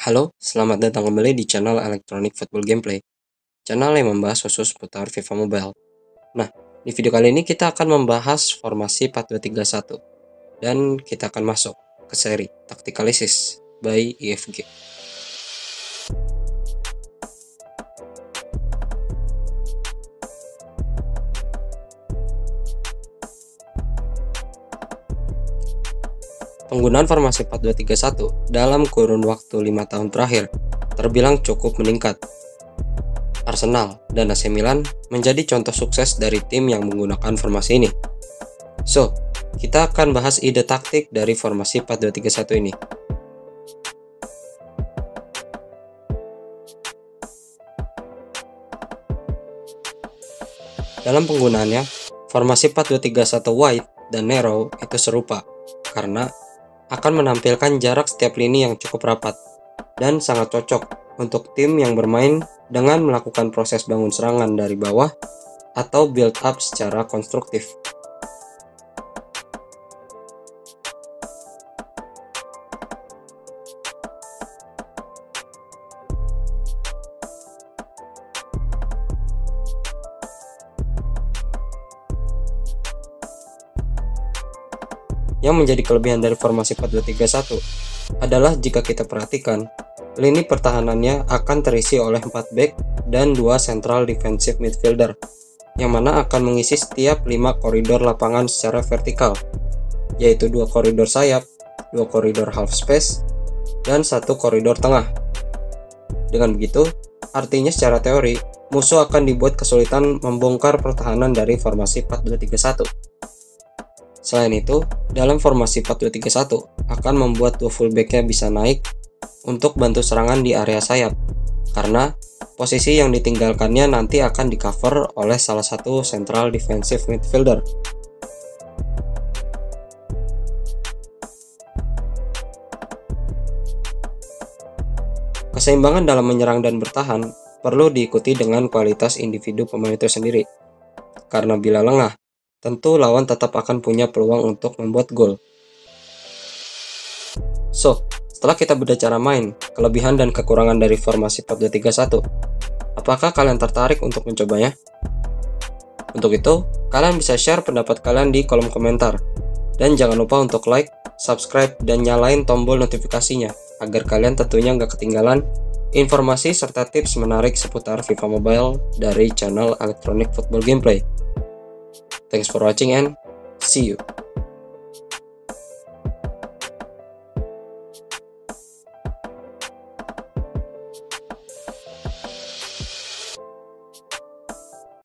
Halo, selamat datang kembali di channel Electronic Football Gameplay, channel yang membahas khusus seputar FIFA Mobile. Nah, di video kali ini kita akan membahas formasi 4231 dan kita akan masuk ke seri Tacticalisis by EFG. Penggunaan formasi 4231 dalam kurun waktu 5 tahun terakhir terbilang cukup meningkat. Arsenal dan AC Milan menjadi contoh sukses dari tim yang menggunakan formasi ini. So, kita akan bahas ide taktik dari formasi 4231 ini. Dalam penggunaannya, formasi 4231 wide dan narrow itu serupa karena akan menampilkan jarak setiap lini yang cukup rapat dan sangat cocok untuk tim yang bermain dengan melakukan proses bangun serangan dari bawah atau build up secara konstruktif. Yang menjadi kelebihan dari formasi 4231 adalah jika kita perhatikan, lini pertahanannya akan terisi oleh 4 back dan 2 central defensive midfielder, yang mana akan mengisi setiap 5 koridor lapangan secara vertikal, yaitu 2 koridor sayap, 2 koridor half space, dan satu koridor tengah. Dengan begitu, artinya secara teori, musuh akan dibuat kesulitan membongkar pertahanan dari formasi 4231. Selain itu, dalam formasi 4231 akan membuat dua fullbacknya bisa naik untuk bantu serangan di area sayap, karena posisi yang ditinggalkannya nanti akan di cover oleh salah satu central defensive midfielder. Keseimbangan dalam menyerang dan bertahan perlu diikuti dengan kualitas individu pemain itu sendiri. Karena bila lengah, tentu lawan tetap akan punya peluang untuk membuat gol. So, setelah kita belajar cara main, kelebihan dan kekurangan dari formasi 4231, apakah kalian tertarik untuk mencobanya? Untuk itu, kalian bisa share pendapat kalian di kolom komentar. Dan jangan lupa untuk like, subscribe, dan nyalain tombol notifikasinya, agar kalian tentunya nggak ketinggalan informasi serta tips menarik seputar FIFA Mobile dari channel Electronic Football Gameplay. Thanks for watching and see you.